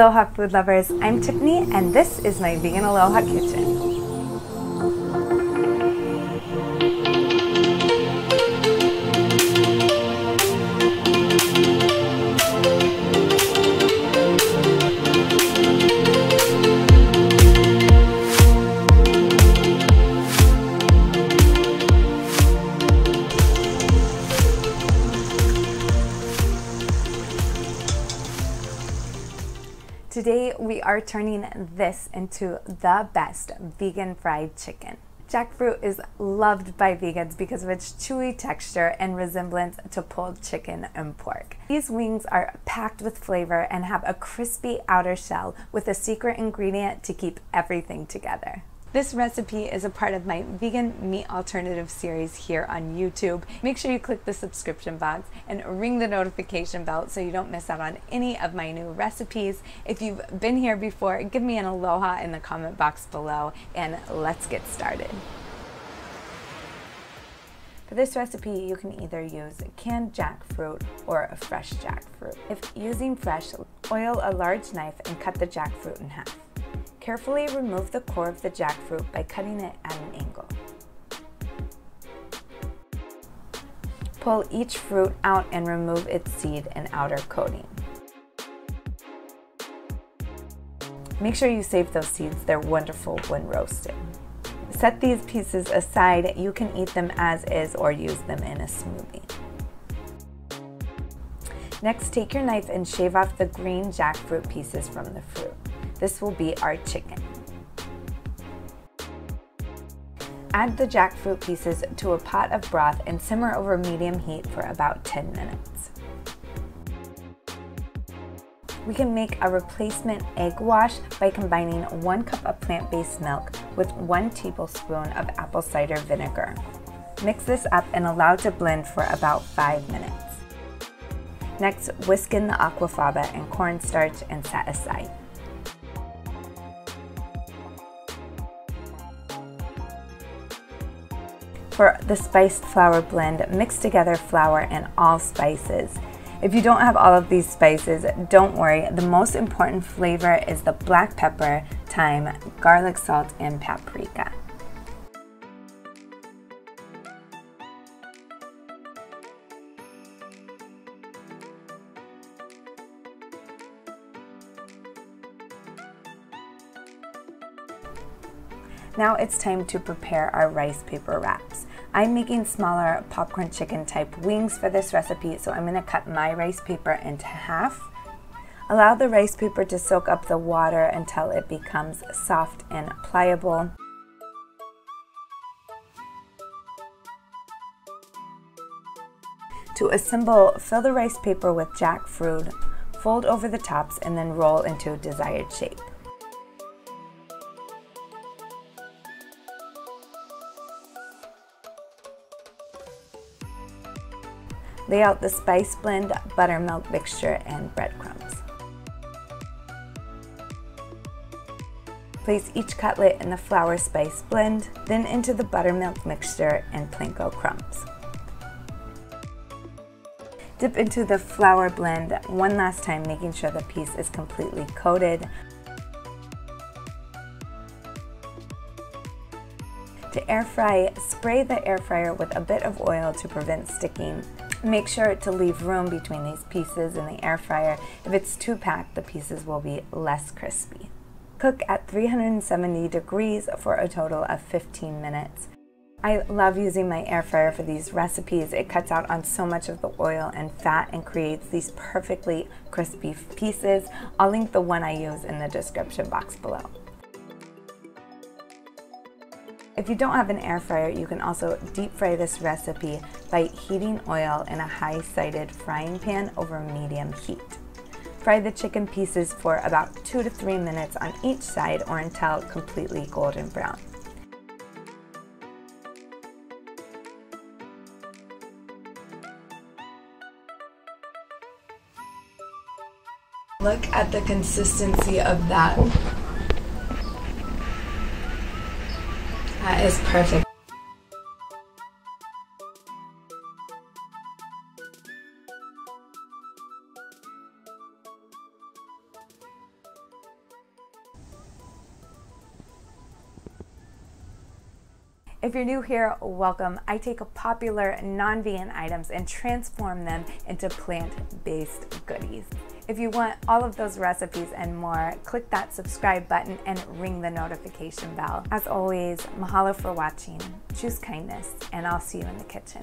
Aloha food lovers, I'm Tiffany and this is my Vegan Aloha Kitchen. Today we are turning this into the best vegan fried chicken. Jackfruit is loved by vegans because of its chewy texture and resemblance to pulled chicken and pork. These wings are packed with flavor and have a crispy outer shell with a secret ingredient to keep everything together. This recipe is a part of my vegan meat alternative series here on YouTube. Make sure you click the subscription box and ring the notification bell so you don't miss out on any of my new recipes. If you've been here before, give me an aloha in the comment box below and let's get started. For this recipe, you can either use canned jackfruit or a fresh jackfruit. If using fresh, oil a large knife and cut the jackfruit in half. Carefully remove the core of the jackfruit by cutting it at an angle. Pull each fruit out and remove its seed and outer coating. Make sure you save those seeds, they're wonderful when roasted. Set these pieces aside, you can eat them as is or use them in a smoothie. Next, take your knife and shave off the green jackfruit pieces from the fruit. This will be our chicken. Add the jackfruit pieces to a pot of broth and simmer over medium heat for about 10 minutes. We can make a replacement egg wash by combining one cup of plant-based milk with one tablespoon of apple cider vinegar. Mix this up and allow to blend for about five minutes. Next, whisk in the aquafaba and cornstarch and set aside. For the spiced flour blend, mix together flour and all spices. If you don't have all of these spices, don't worry. The most important flavor is the black pepper, thyme, garlic salt, and paprika. Now it's time to prepare our rice paper wraps. I'm making smaller popcorn chicken type wings for this recipe, so I'm gonna cut my rice paper into half. Allow the rice paper to soak up the water until it becomes soft and pliable. To assemble, fill the rice paper with jackfruit, fold over the tops, and then roll into a desired shape. Lay out the spice blend, buttermilk mixture, and breadcrumbs. Place each cutlet in the flour spice blend, then into the buttermilk mixture and panko crumbs. Dip into the flour blend one last time, making sure the piece is completely coated. To air fry, spray the air fryer with a bit of oil to prevent sticking Make sure to leave room between these pieces in the air fryer. If it's too packed, the pieces will be less crispy. Cook at 370 degrees for a total of 15 minutes. I love using my air fryer for these recipes. It cuts out on so much of the oil and fat and creates these perfectly crispy pieces. I'll link the one I use in the description box below. If you don't have an air fryer, you can also deep fry this recipe by heating oil in a high-sided frying pan over medium heat. Fry the chicken pieces for about two to three minutes on each side or until completely golden brown. Look at the consistency of that That is perfect. If you're new here, welcome. I take popular non-vegan items and transform them into plant-based goodies. If you want all of those recipes and more, click that subscribe button and ring the notification bell. As always, mahalo for watching, choose kindness, and I'll see you in the kitchen.